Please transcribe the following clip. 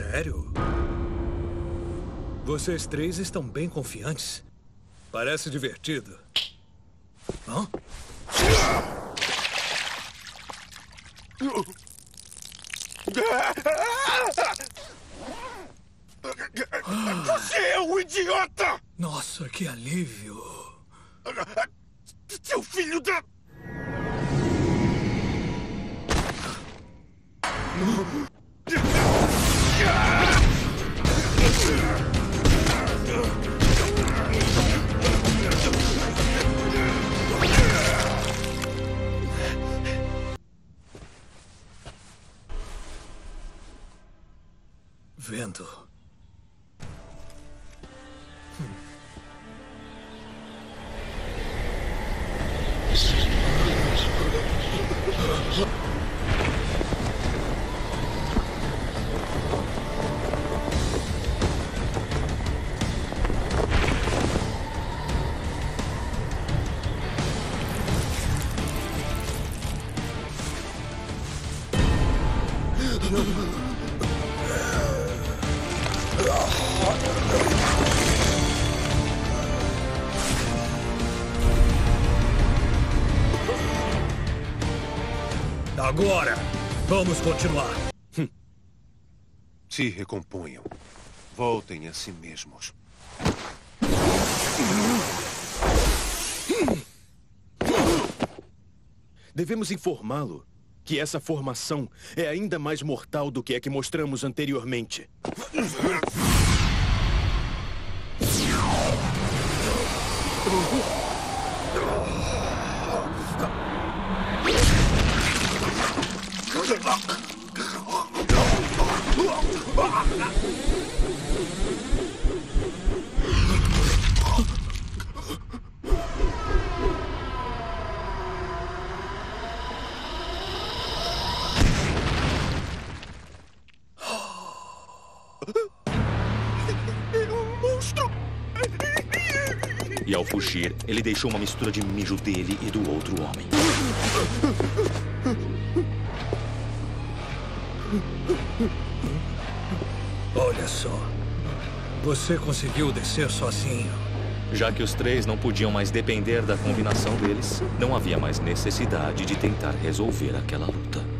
Sério? Vocês três estão bem confiantes. Parece divertido. Hã? Você é um idiota! Nossa, que alívio! Seu filho da. Vento. Agora, vamos continuar. Se recomponham. Voltem a si mesmos. Devemos informá-lo que essa formação é ainda mais mortal do que a que mostramos anteriormente. E ao fugir, ele deixou uma mistura de mijo dele e do outro homem. Olha só. Você conseguiu descer sozinho. Já que os três não podiam mais depender da combinação deles, não havia mais necessidade de tentar resolver aquela luta.